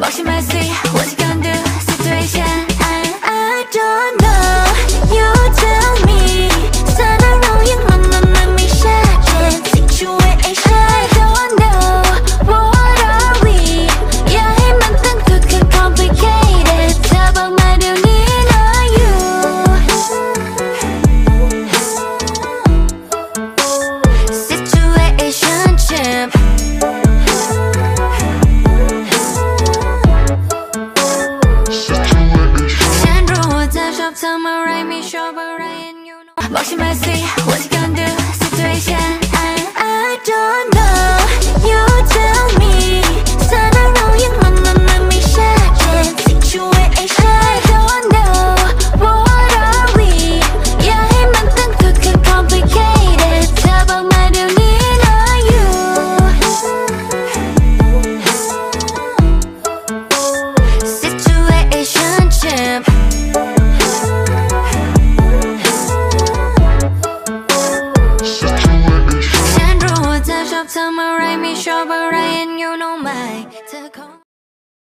冒险 messy，我。up I my me show but right, and you know. 冒险 messy，我。tell my right me sure but and you know my